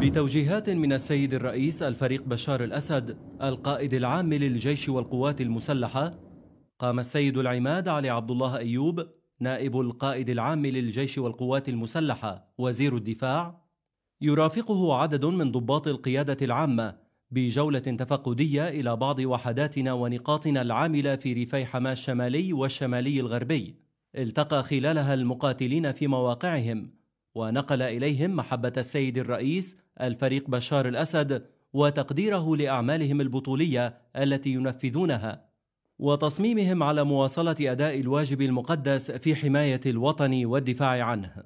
بتوجيهات من السيد الرئيس الفريق بشار الأسد القائد العام للجيش والقوات المسلحة قام السيد العماد علي عبد الله أيوب نائب القائد العام للجيش والقوات المسلحة وزير الدفاع. يرافقه عدد من ضباط القيادة العامة بجولة تفقدية إلى بعض وحداتنا ونقاطنا العاملة في ريفي حماة الشمالي والشمالي الغربي. التقى خلالها المقاتلين في مواقعهم ونقل إليهم محبة السيد الرئيس الفريق بشار الأسد وتقديره لأعمالهم البطولية التي ينفذونها وتصميمهم على مواصلة أداء الواجب المقدس في حماية الوطن والدفاع عنه.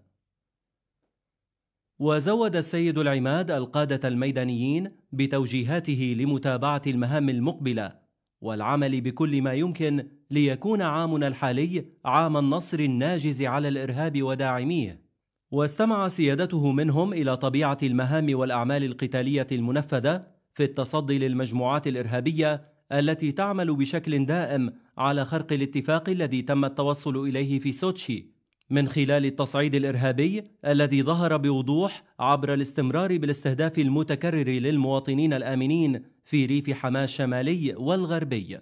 وزود السيد العماد القادة الميدانيين بتوجيهاته لمتابعة المهام المقبلة والعمل بكل ما يمكن ليكون عامنا الحالي عام النصر الناجز على الإرهاب وداعميه. واستمع سيادته منهم إلى طبيعة المهام والأعمال القتالية المنفذة في التصدي للمجموعات الإرهابية التي تعمل بشكل دائم على خرق الاتفاق الذي تم التوصل إليه في سوتشي من خلال التصعيد الإرهابي الذي ظهر بوضوح عبر الاستمرار بالاستهداف المتكرر للمواطنين الآمنين في ريف حماة الشمالي والغربي.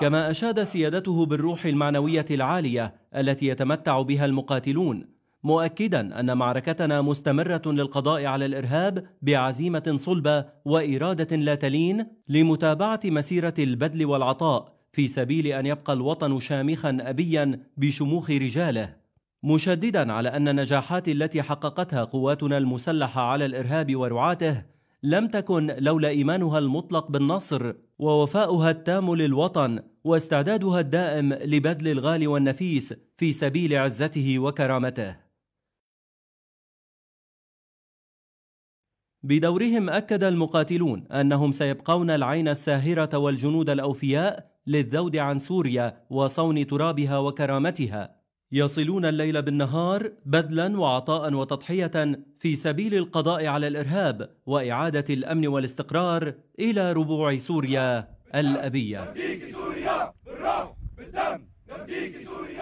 كما أشاد سيادته بالروح المعنوية العالية التي يتمتع بها المقاتلون مؤكدا أن معركتنا مستمرة للقضاء على الإرهاب بعزيمة صلبة وإرادة لا تلين لمتابعة مسيرة البذل والعطاء في سبيل أن يبقى الوطن شامخا أبيا بشموخ رجاله. مشددا على أن النجاحات التي حققتها قواتنا المسلحة على الإرهاب ورعاته لم تكن لولا إيمانها المطلق بالنصر ووفاؤها التام للوطن واستعدادها الدائم لبذل الغالي والنفيس في سبيل عزته وكرامته. بدورهم أكد المقاتلون أنهم سيبقون العين الساهرة والجنود الأوفياء للذود عن سوريا وصون ترابها وكرامتها يصلون الليل بالنهار بذلا وعطاء وتضحية في سبيل القضاء على الإرهاب وإعادة الأمن والاستقرار إلى ربوع سوريا الأبية. سوريا بالدم. سوريا